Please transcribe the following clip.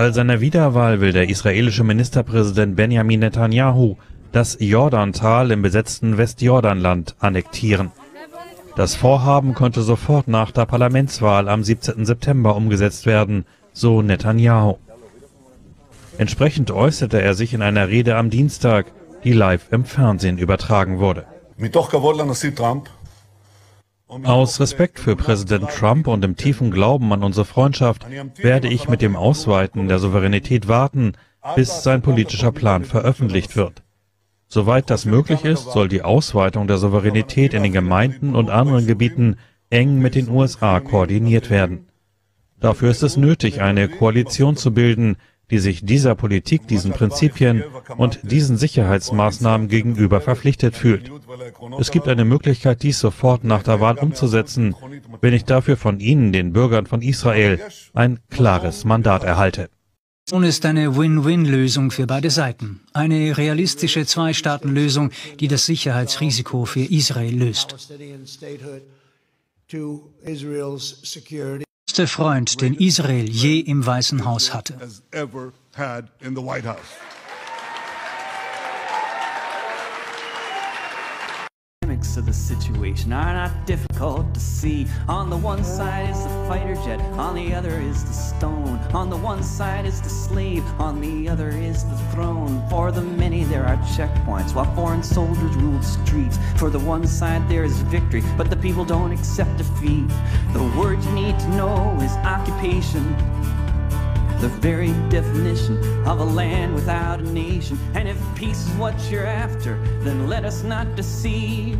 Fall seiner Wiederwahl will der israelische Ministerpräsident Benjamin Netanyahu das Jordantal im besetzten Westjordanland annektieren. Das Vorhaben konnte sofort nach der Parlamentswahl am 17. September umgesetzt werden, so Netanyahu. Entsprechend äußerte er sich in einer Rede am Dienstag, die live im Fernsehen übertragen wurde. Aus Respekt für Präsident Trump und im tiefen Glauben an unsere Freundschaft werde ich mit dem Ausweiten der Souveränität warten, bis sein politischer Plan veröffentlicht wird. Soweit das möglich ist, soll die Ausweitung der Souveränität in den Gemeinden und anderen Gebieten eng mit den USA koordiniert werden. Dafür ist es nötig, eine Koalition zu bilden, die sich dieser Politik, diesen Prinzipien und diesen Sicherheitsmaßnahmen gegenüber verpflichtet fühlt. Es gibt eine Möglichkeit, dies sofort nach der Wahl umzusetzen, wenn ich dafür von Ihnen, den Bürgern von Israel, ein klares Mandat erhalte. Nun ist eine Win-Win-Lösung für beide Seiten. Eine realistische Zwei-Staaten-Lösung, die das Sicherheitsrisiko für Israel löst. Der Freund, den Israel je im Weißen Haus hatte. dynamics of the situation are not difficult to see. On the one side is the fighter jet, on the other is the stone. On the one side is the slave, on the other is the throne. For the many there are checkpoints, while foreign soldiers rule the streets. For the one side there is victory, but the people don't accept defeat. The word you need to know is occupation the very definition of a land without a nation. And if peace is what you're after, then let us not deceive.